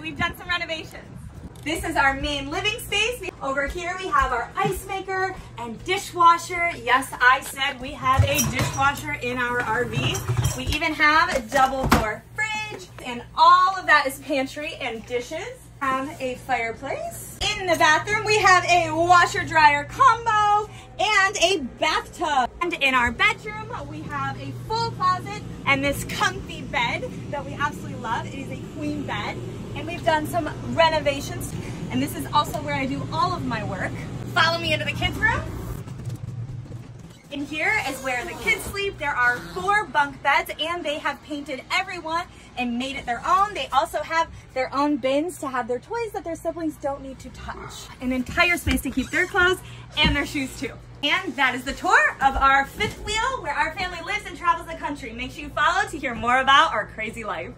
We've done some renovations. This is our main living space. Over here we have our ice maker and dishwasher. Yes, I said we have a dishwasher in our RV. We even have a double door fridge and all of that is pantry and dishes. Have a fireplace. In the bathroom we have a washer dryer combo And in our bedroom we have a full closet and this comfy bed that we absolutely love. It is a queen bed and we've done some renovations. And this is also where I do all of my work. Follow me into the kids' room. In here is where the kids sleep. There are four bunk beds and they have painted everyone and made it their own. They also have their own bins to have their toys that their siblings don't need to touch. An entire space to keep their clothes and their shoes too. And that is the tour of our fifth wheel where our family lives and travels the country. Make sure you follow to hear more about our crazy life.